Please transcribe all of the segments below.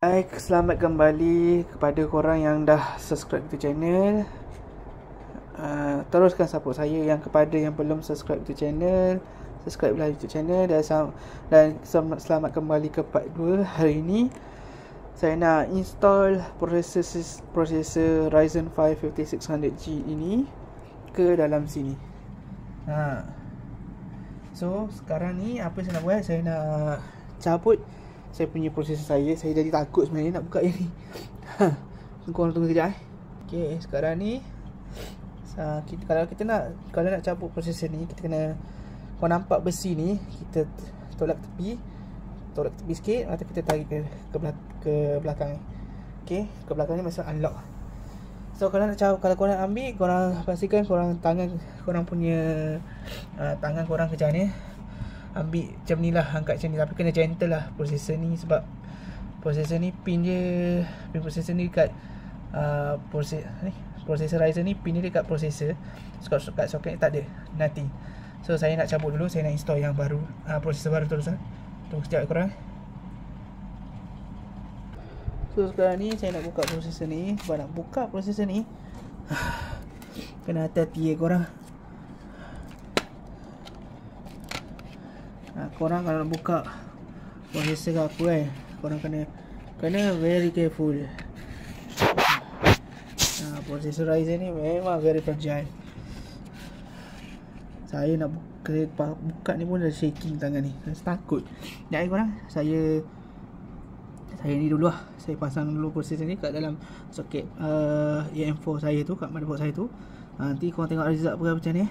Hai, selamat kembali kepada korang yang dah subscribe to channel. Uh, Teruskan support saya yang kepada yang belum subscribe to channel. Subscribe lah YouTube channel dan, dan selamat kembali ke part 2 hari ini. Saya nak install processor, processor Ryzen 5 5600G ini ke dalam sini. Ha. So sekarang ni apa saya nak buat? Saya nak cabut saya punya proses saya Saya jadi takut sebenarnya nak buka yang ni ha. Korang tunggu sekejap eh. Okay sekarang ni uh, kita, Kalau kita nak Kalau nak cabut proses ni Kita kena Kau nampak besi ni Kita tolak tepi Tolak tepi sikit Atau kita tarik ke Ke, belak ke belakang ni. Ke belakang ni masuk unlock. So kalau nak cabut Kalau korang nak ambil Korang pastikan korang tangan Korang punya uh, Tangan korang kejap ni ambil macam ni lah angkat macam ni. Tapi kena gentle lah processor ni sebab processor ni pin je pin processor ni dekat uh, proses, ni processor Ryzen ni pin dia dekat processor kat, kat soket tak ada nanti. So saya nak cabut dulu saya nak install yang baru uh, processor baru terus lah tunggu sekejap korang. So sekarang ni saya nak buka processor ni. Sebab nak buka processor ni kena hati-hati ya korang ha, korang kalau buka processor ke apa kan korang kena kena very careful. Ha, processor Ryzen ni memang very fragile. Saya nak buka, buka ni pun dah shaking tangan ni. Saya takut. Sekejap korang. Saya saya ni dulu lah. Saya pasang dulu processor ni kat dalam soket uh, AM4 saya tu kat motherboard saya tu. Nanti korang tengok result macam ni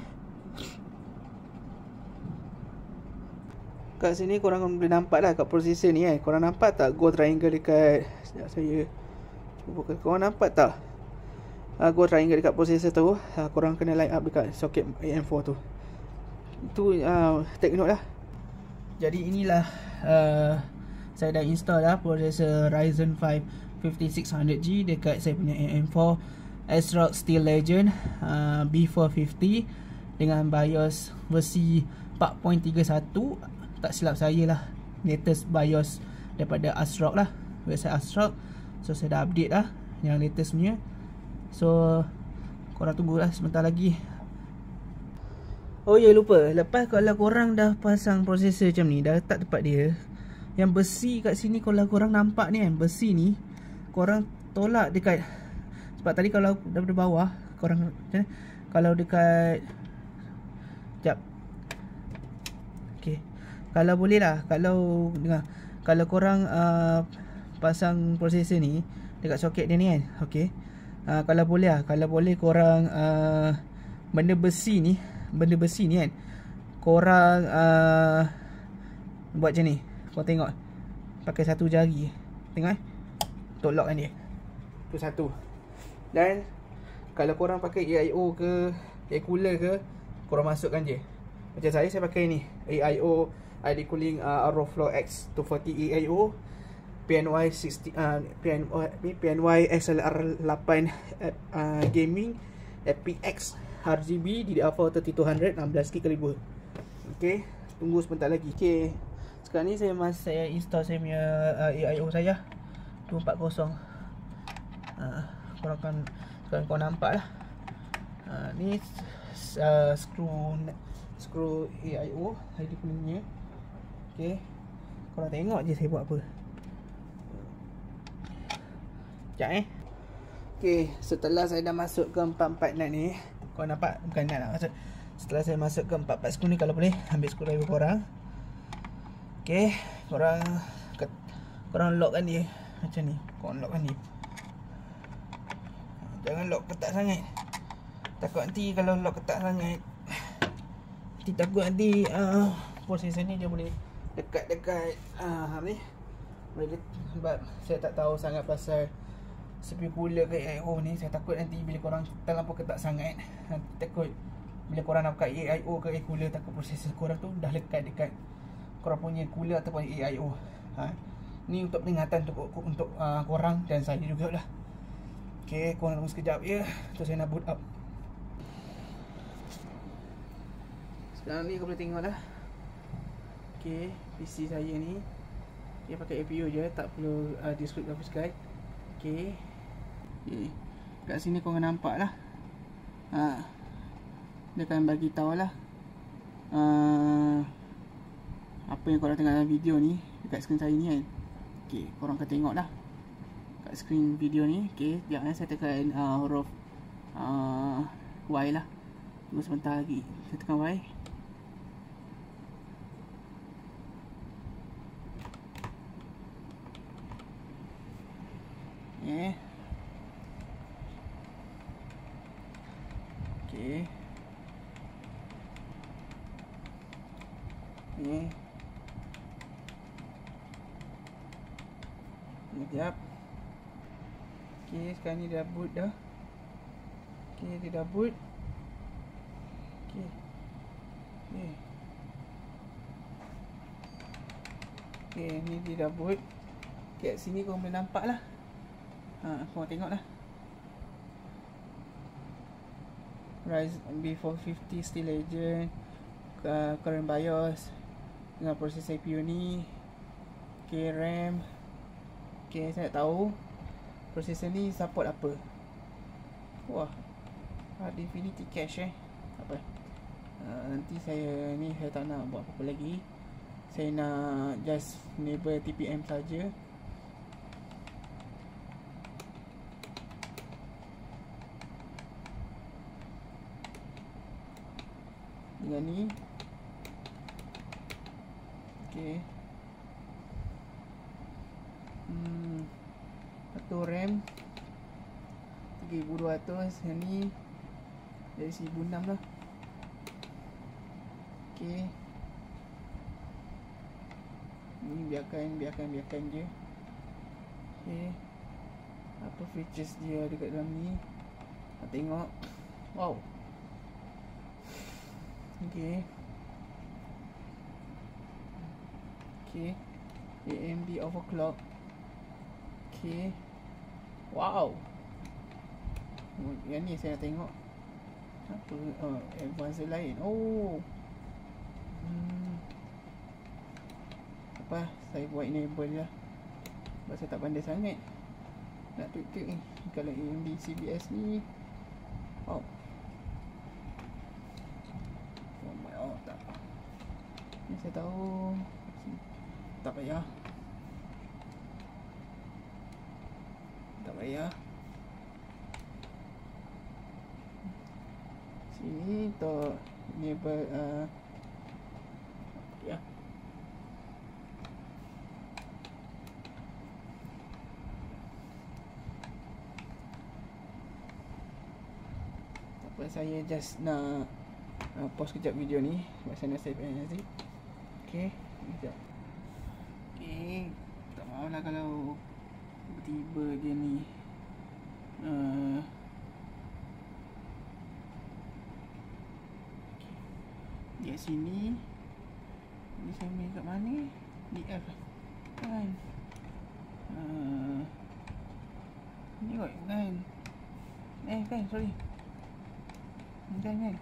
kat sini korang boleh nampak lah kat processor ni eh. Korang nampak tak gold triangle dekat sekejap saya cuba. Korang nampak tak? Uh, gold triangle dekat processor tu. Uh, korang kena line up dekat soket AM4 tu. Itu uh, take note lah. Jadi inilah uh, saya dah install lah processor Ryzen 5 5600G dekat saya punya AM4 ASRock Steel Legend uh, B450 dengan BIOS versi 4.31 tak silap saya lah. Latest BIOS daripada ASRock lah. Website ASRock so saya dah update lah yang latest punya. So korang tunggulah sebentar lagi. Oh ya yeah, lupa. Lepas kalau korang dah pasang processor macam ni dah letak tempat dia yang besi kat sini kalau korang nampak ni kan besi ni korang tolak dekat sebab tadi kalau daripada bawah korang kalau dekat Sekejap kalau boleh lah kalau dengar. Kalau korang uh, pasang processor ni dekat soket dia ni kan okey uh, kalau boleh lah kalau boleh korang uh, benda besi ni benda besi ni kan korang uh, buat macam ni. Kau tengok pakai satu jari tengok eh untuk lock kan dia. Tu satu. Dan kalau korang pakai AIO ke air cooler ke korang masukkan je. Macam saya saya pakai ni AIO ID cooling uh, Aeroflow X240 AIO PNY 60 uh, PNY PNY XLR 8 uh, gaming FPX RGB DDR4 3200 16 GB Okey, tunggu sebentar lagi. Okey. Sekarang ni saya masih saya install saya punya uh, AIO saya 240. Uh, korang kan korang kau nampak lah. Uh, ni uh, screw screw AIO ID coolingnya. Okey. Korang tengok je saya buat apa. Sekejap eh. Okey, setelah saya dah masuk ke 44 nut ni, kau nampak bukan nut lah maksud. Setelah saya masuk ke 44 skru ni kalau boleh ambil skru driver korang. Okey, korang korang lockkan dia macam ni. Korang lockkan dia. Jangan lock ketat sangat. Takut nanti kalau lock ketat sangat Nanti takut nanti uh, Posisi ni dia boleh dekat-dekat ah ni? Sebab saya tak tahu sangat pasal CPU cooler ke AIO ni. Saya takut nanti bila korang terlampau ketat sangat nanti takut bila korang nak buka AIO ke air cooler takut prosesor korang tu dah lekat dekat korang punya cooler ataupun AIO ha. ni untuk peringatan untuk untuk uh, korang dan saya juga lah. Ok korang tunggu sekejap ya. Tu saya nak boot up. Sekarang ni kau boleh tengok lah Okay, PC saya ni Dia pakai APU je, tak perlu uh, discrete graphics card. Okay. okay. Kat sini korang nampak lah. Ha. Dia akan bagi tahu lah. Uh, apa yang korang tengok dalam video ni dekat skrin saya ni kan. Okay, korang akan tengok lah kat skrin video ni. Okay, sekejap eh, saya tekan uh, huruf uh, Y lah. Tunggu sebentar lagi. Saya tekan Y. Okay. Okay. Okay. Sekejap. Okay, sekarang ni dah boot dah. Okay, dia dah boot. Okay. Okay. Okay, ni dia dah boot. Okay, sini korang boleh nampak lah. Ha, korang tengok lah. Ryzen B450 Steel Legend. Uh, Current BIOS. Dengan proses CPU ni. Okay, RAM. Okay, saya nak tahu. Processor ni support apa? Wah. Hard Infinity Cache eh. Apa? Uh, Nanti saya ni Saya tak nak buat apa-apa lagi. Saya nak just enable TPM saja dengan ni. Okey. Hmm. Satu RAM. 3200 yang ni. Dari 1006 lah. Okey. Ni biarkan biarkan biarkan je. Okey. Apa features dia dekat dalam ni? Nak tengok. Wow Okay. Okay. AMD overclock. Okay. Wow. Yang ni saya nak tengok. Apa? Oh, advanced lain. Oh. Hmm. Apa? Saya buat enable lah. Sebab saya tak pandai sangat. Nak tweak-tweak ni. Kalau AMD CBS ni. Wow. Ni saya tahu. Tak payah. Tak payah. Sini untuk Enable uh, Ya. Tak apa saya just nak uh, Pause kejap video ni. Sebab saya nak save energy Okey, sekejap. Okey, tak mahu lah kalau tiba-tiba dia ni. Uh, Di sini. Ni saya main kat mana? Di F Kan? Uh, Ni kot kan? Eh kan? Sorry. Kan kan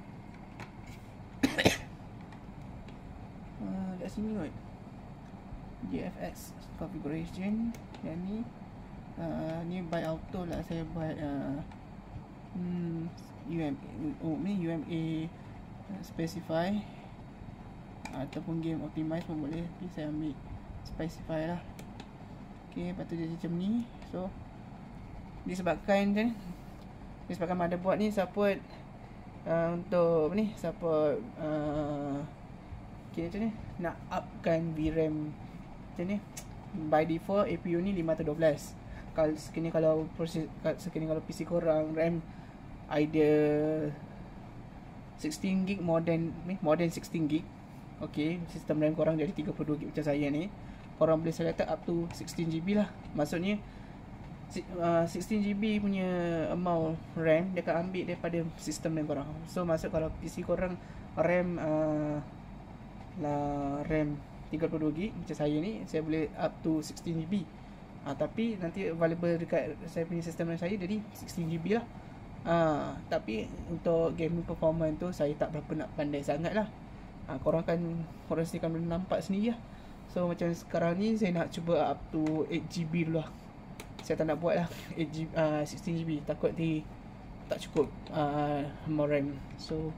kat sini kot. GFX configuration yang ni uh, ni by auto lah saya buat uh, hmm, UMA oh, ni UMA uh, specify ataupun game optimize pun boleh tapi saya ambil specify lah. Ok lepas tu dia macam ni. So disebabkan kan disebabkan motherboard ni support uh, untuk ni support uh, okay macam ni nak upkan VRAM macam ni. By default APU ni 512 kalau sekini kalau proses sekini kalau PC korang RAM ideal 16 gig more than ni more than 16 gig. Okay sistem RAM korang jadi 32 gig macam saya ni. Korang boleh select up to 16 GB lah. Maksudnya uh, 16 GB punya amount RAM dia akan ambil daripada sistem RAM korang. So maksud kalau PC korang RAM uh, lah RAM 32GB macam saya ni saya boleh up to 16GB ha, tapi nanti available dekat saya punya sistem saya jadi 16GB lah. Ha, tapi untuk gaming performance tu saya tak berapa nak pandai sangat lah. Ha, korang kan korang sendiri kan boleh nampak sendiri lah. So macam sekarang ni saya nak cuba up to 8GB dulu lah. Saya tak nak buat lah 8GB, uh, 16GB Takut di tak cukup uh, more RAM. So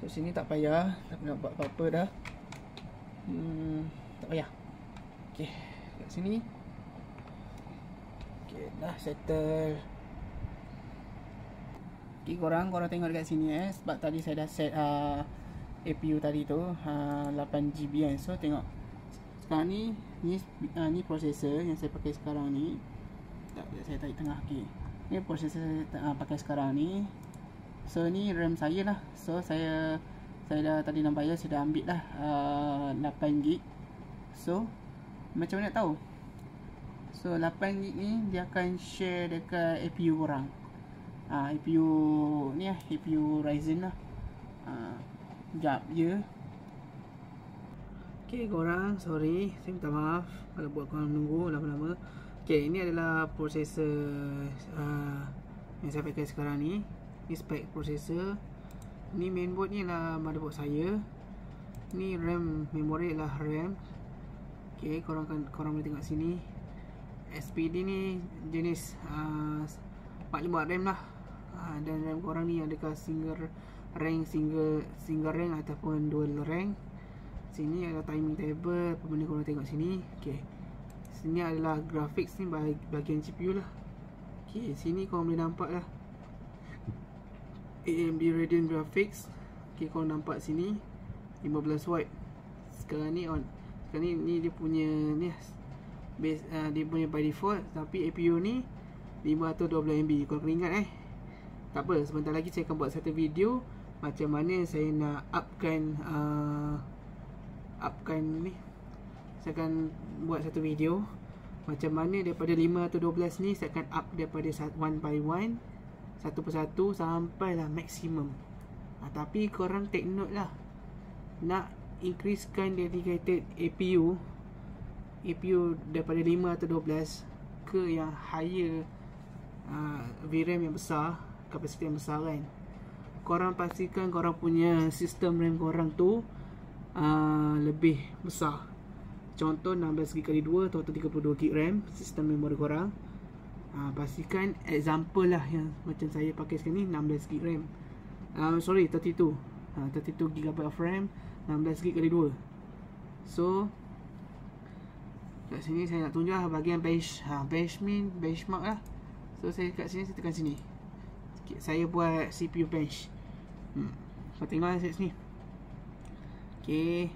So sini tak payah. Tak nak buat apa-apa dah. Hmm, Tak payah. Okay Kat sini. Okay dah settle. Okay korang Korang tengok dekat sini eh. Sebab tadi saya dah set uh, APU tadi tu uh, 8GB kan So tengok. Sekarang ni Ni, uh, ni processor yang saya pakai sekarang ni. Tak, saya tarik tengah okay. Ni processor saya uh, pakai sekarang ni So ni RAM saya lah. So saya Saya dah tadi nampak ya Saya dah ambil lah uh, 8GB So Macam mana tahu? So 8GB ni Dia akan share dekat APU korang uh, APU Ni lah APU Ryzen lah. Uh, Sekejap je Okay korang Sorry Saya minta maaf Kalau buat korang menunggu lama-lama. Okay ini adalah Processor uh, Yang saya pakai sekarang ni Ni spek processor. Ni mainboard ni lah Motherboard saya. Ni RAM Memory lah RAM. Okay korang, kan, korang boleh tengok sini. SPD ni Jenis uh, 45 RAM lah. Uh, Dan RAM korang ni Adakah single rank single single rank ataupun dual rank? Sini ada timing table apa benda korang tengok sini. Okey sini adalah graphics ni bahagian GPU lah. Okey sini korang boleh nampak lah AMD Radeon Graphics. Okey korang nampak sini. 15 watt. Sekarang ni on. Sekarang ni ni dia punya ni base uh, dia punya by default. Tapi APU ni 512 MB korang kena ingat eh? Tak apa sebentar lagi saya akan buat satu video macam mana saya nak upkan uh, upkan ni. Saya akan buat satu video macam mana daripada 5 atau 12 ni saya akan up daripada one by one satu persatu sampailah maksimum. Ha, tapi korang take note lah. Nak increasekan dedicated APU APU daripada 5 atau 12 ke yang higher uh, VRAM yang besar kapasiti yang besar kan. Korang pastikan korang punya sistem RAM korang tu uh, lebih besar. Contoh 16GB x 2 atau 32GB RAM sistem memori korang uh, pastikan example lah yang macam saya pakai sekarang ni 16GB RAM uh, sorry 32 uh, 32GB of RAM 16GB x 2 so kat sini saya nak tunjuk lah bahagian bench ha, bench min benchmark lah so saya kat sini saya tekan sini saya buat CPU bench Hmm. Kau tengok lah sini. Okay.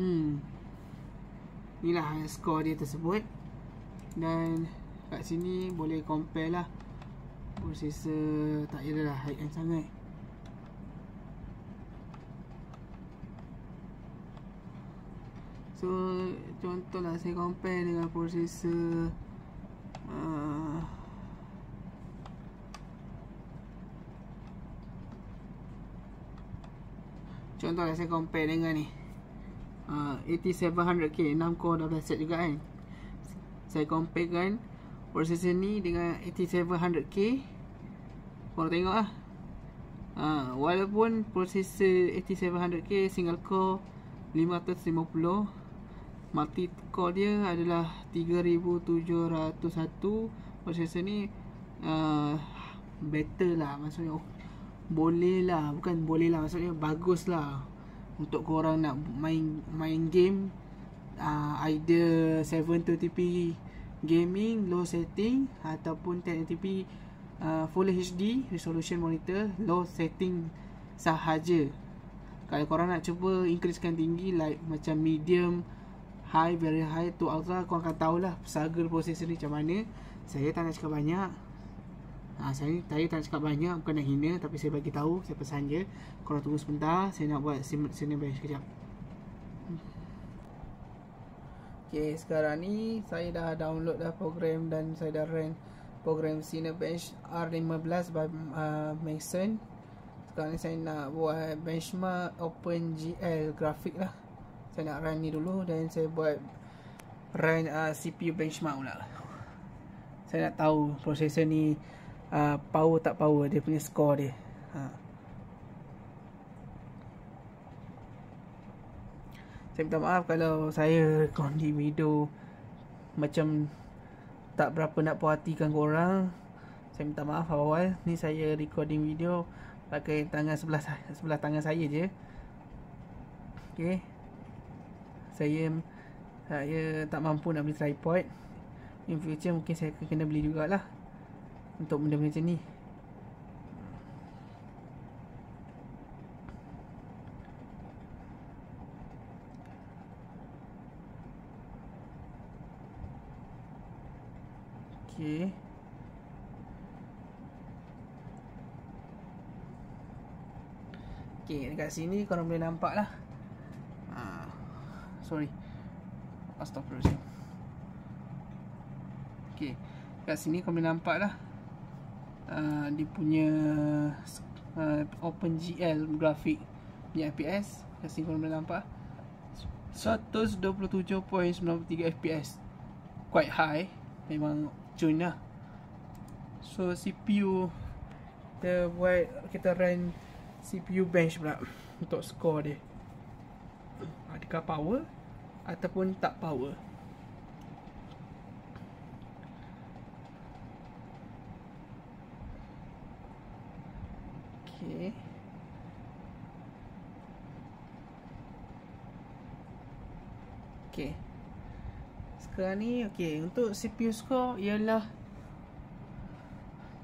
Hmm. Inilah skor dia tersebut. Dan kat sini boleh compare lah. Processor tak adalah high end sangat. So contohlah saya compare dengan processor uh, Contohlah saya compare dengan ni uh, 8700K 6 core double set juga kan? Saya compare kan Processor ni dengan 8700K Korang tengok lah. Uh, Walaupun processor 8700K single core 550 multi core dia adalah 3701 processor ni uh, better lah. Maksudnya oh, boleh lah. Bukan boleh lah maksudnya bagus lah untuk korang nak main main game uh, either 720p gaming low setting ataupun 1080p uh, full HD resolution monitor low setting sahaja. Kalau korang nak cuba increasekan tinggi like macam medium high, very high to ultra Kau akan tahulah struggle processor ni macam mana. Saya tak nak cakap banyak ha, Saya, saya tak cakap banyak Bukan nak hina Tapi saya bagi tahu Saya pesan je. Korang tunggu sebentar Saya nak buat Cinebench sekejap Okay sekarang ni Saya dah download dah program Dan saya dah run Program Cinebench R15 by uh, Mason. Sekarang ni saya nak buat benchmark OpenGL grafik lah. Saya nak run ni dulu dan saya buat run uh, CPU benchmark pula. Saya nak tahu processor ni uh, power tak power dia punya score dia. Ha. Saya minta maaf kalau saya rekod di video macam tak berapa nak puas hatikan korang. Saya minta maaf awal-awal ni saya recording video pakai tangan sebelah sebelah tangan saya je. Okey saya saya tak mampu nak beli tripod in future mungkin saya kena beli jugalah untuk benda macam ni. Okay. Okay, dekat sini korang boleh nampak lah. Sorry. Astagfirullahaladzim. Okay Kat sini kau boleh nampak lah uh, Dia punya uh, OpenGL grafik Punya FPS sini kau boleh nampak 127.93 FPS Quite high Memang cun lah. So CPU Kita buat Kita run CPU bench pula Untuk score dia. Adakah power ataupun tak power. Okey. Okey. Sekarang ni okey untuk CPU score ialah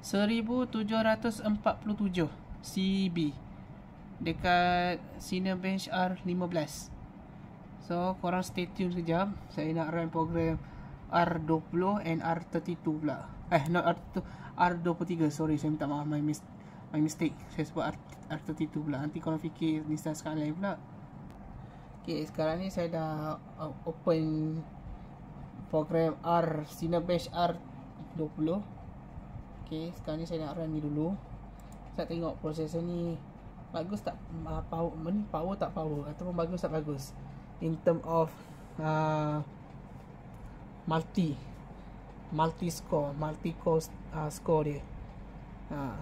1747 CB dekat Cinebench R15. So korang stay tune sekejap. Saya nak run program R20 and R32 pula. Eh not R2 R23 sorry saya minta maaf my, mis my mistake. Saya sebut R R32 pula. Nanti korang fikir sekarang lain pula. Okay sekarang ni saya dah uh, open Program R Cinebench R20 Okay sekarang ni saya nak run ni dulu. Saya tengok prosesor ni. Bagus tak? Uh, power, ni power tak power? Ataupun bagus tak bagus? In term of uh, multi multi score multi cost uh, score dia. Uh,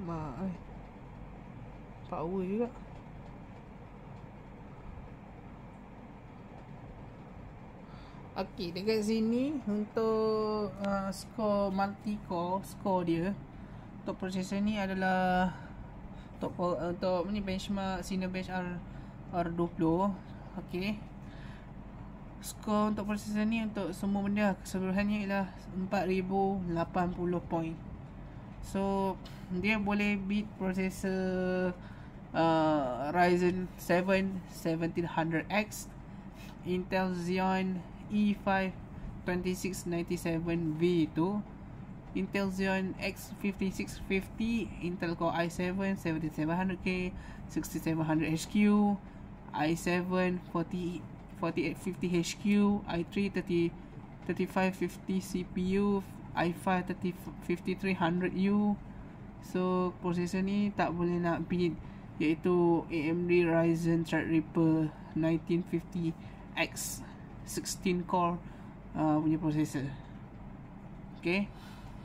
Mak eh. Power juga. Okey, dekat sini untuk uh, skor multi core, skor dia untuk processor ni adalah untuk uh, untuk ni benchmark Cinebench R R20. Okey. Skor untuk processor ni untuk semua benda keseluruhannya ialah 4080 point. So dia boleh beat processor uh, Ryzen 7 1700X Intel Xeon E5 2697V tu Intel Xeon X5650 Intel Core i7 7700K 6700HQ i7 40 4850HQ i3 30 3550 CPU i5 5300U So processor ni tak boleh nak beat iaitu AMD Ryzen Threadripper 1950X 16 core uh, punya processor. Okay.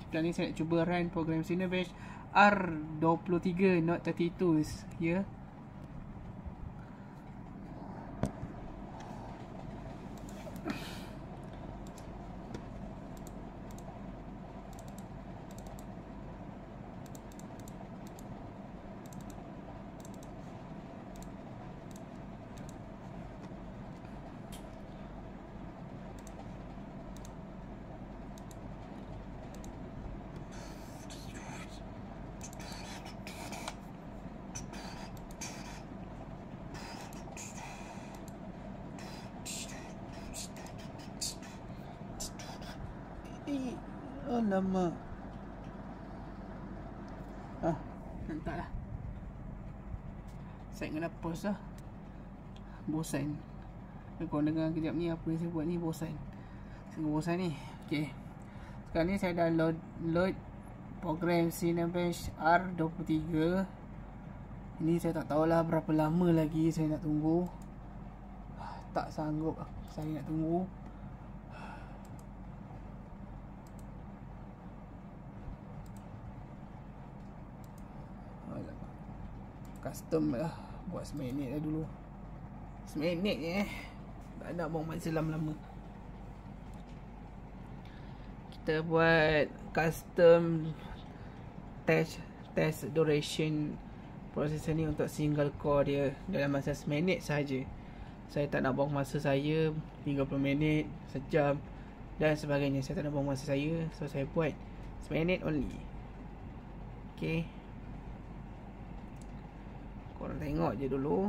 Sekarang ni saya nak cuba run program Cinebench R23 not 32 ya. Yeah. lagi. Alamak. Ah, entahlah. Saya kena pause lah. Bosan. Kau dengar kejap ni apa yang saya buat ni bosan. Saya bosan ni. Okay. Sekarang ni saya dah load load program Cinebench R23. Ini saya tak tahulah berapa lama lagi saya nak tunggu. Tak sanggup saya nak tunggu. Custom lah Buat seminit lah dulu Seminit je eh Tak nak buang masa lama-lama kita buat custom test test duration processor ni untuk single core dia dalam masa seminit saja. Saya tak nak buang masa saya 30 minit, sejam dan sebagainya. Saya tak nak buang masa saya. So saya buat seminit only. Okay. Korang tengok je dulu.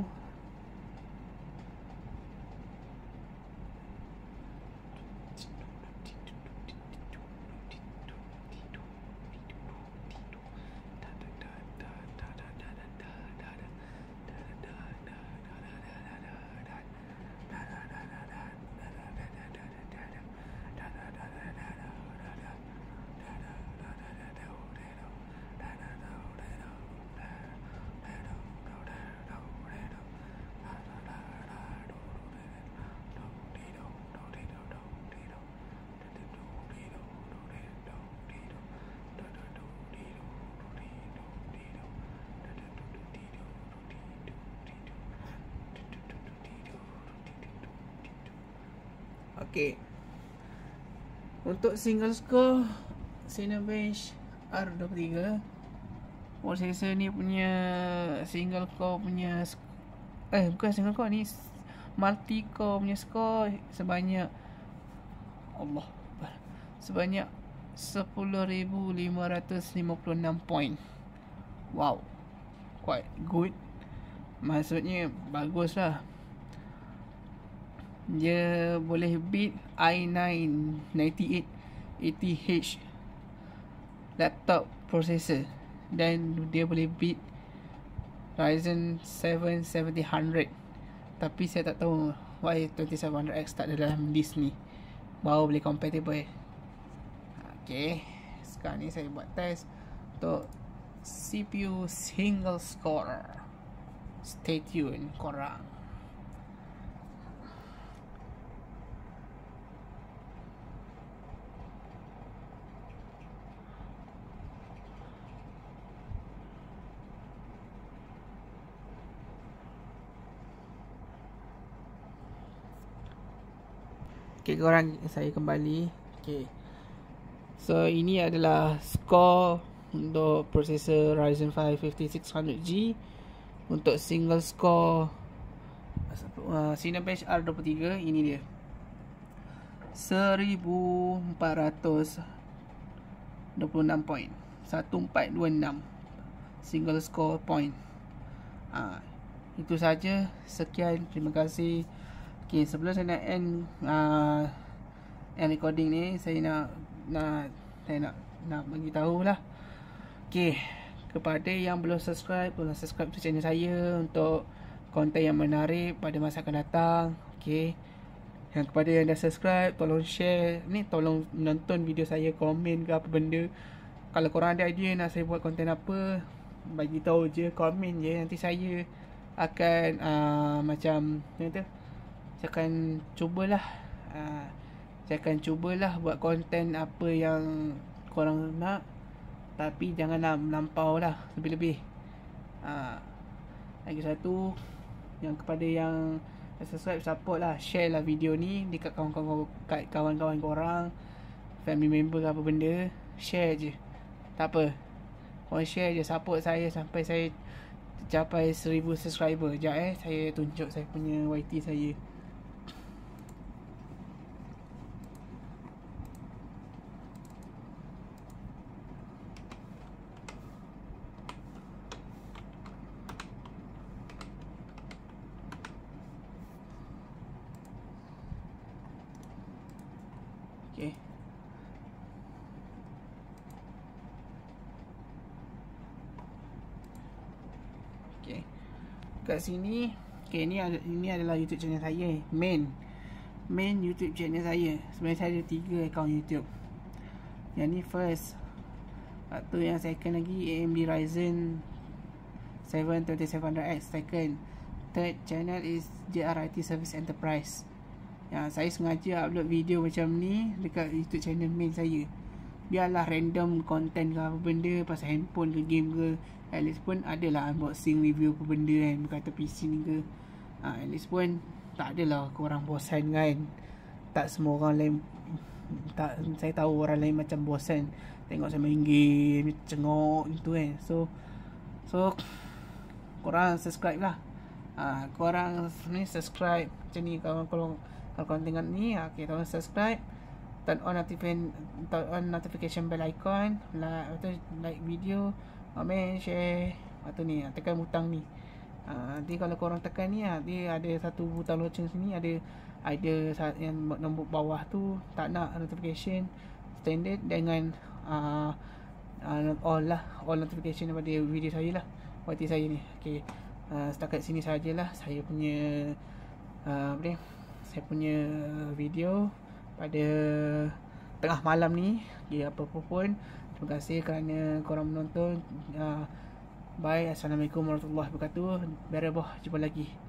Okey. Untuk single score Cinebench R23 Processor ni punya single core punya eh bukan single core ni multi core punya score sebanyak Allah sebanyak 10556 point. Wow. Quite good. Maksudnya baguslah dia boleh beat i9 9880H laptop processor. Dan dia boleh beat Ryzen 7 7000 tapi saya tak tahu why 2700X tak ada dalam list ni. Baru boleh compatible. Ok sekarang ni saya buat test untuk CPU single score. Stay tune korang Okay korang saya kembali. Okay. So ini adalah score Untuk processor Ryzen 5 5600G Untuk single score uh, Cinebench R23 Ini dia. 1426 point. 1426 Single score point. Uh, Itu saja. Sekian. Terima kasih Okay, sebelum saya nak end uh, end recording ni, saya nak nak saya nak nak bagi tahu lah. Okay, kepada yang belum subscribe, boleh subscribe to channel saya untuk konten yang menarik pada masa akan datang. Okay, yang kepada yang dah subscribe, tolong share ni, tolong nonton video saya, komen ke apa benda. Kalau korang ada idea nak saya buat konten apa, bagi tahu je, komen je nanti saya akan uh, macam ni tu saya akan cubalah uh, saya akan cubalah buat konten apa yang korang nak. Tapi jangan melampau lah lebih-lebih. Uh, lagi satu yang kepada yang subscribe support lah share lah video ni dekat kawan-kawan kat kawan-kawan korang family member apa benda share je. Tak apa. Korang share je support saya sampai saya capai 1000 subscriber. Sekejap eh Saya tunjuk saya punya YT saya Okay. kat sini okay ni ada ini adalah YouTube channel saya main. Main YouTube channel saya. Sebenarnya saya ada tiga account YouTube. Yang ni first. Lepas yang second lagi AMD Ryzen 7 2700X second Third channel is JRIT Service Enterprise. Yang saya sengaja upload video macam ni Dekat YouTube channel main saya Biarlah random content ke apa benda Pasal handphone ke game ke At least pun adalah unboxing review apa benda kan Berkata PC ni ke. Ha, At least pun tak adalah korang bosan kan. Tak semua orang lain tak saya tahu orang lain macam bosan. Tengok saya main game cengok gitu kan. So so korang subscribe lah. Ha, korang ni subscribe. Macam ni kalau kalau kalau korang tengok ni ha, okay, korang subscribe turn on notification turn on notification bell icon like atau like video comment share atau ni tekan butang ni ha, nanti kalau korang tekan ni ha, dia ada satu butang loceng sini ada ada yang nombor bawah tu tak nak notification standard dengan uh, uh, all lah all notification daripada video saya lah waktu saya ni okay. uh, setakat sini sajalah saya punya uh, apa ni saya punya video pada tengah malam ni okay, apa-apa pun terima kasih kerana korang menonton. Uh, bye. Assalamualaikum warahmatullahi wabarakatuh. Berabah jumpa lagi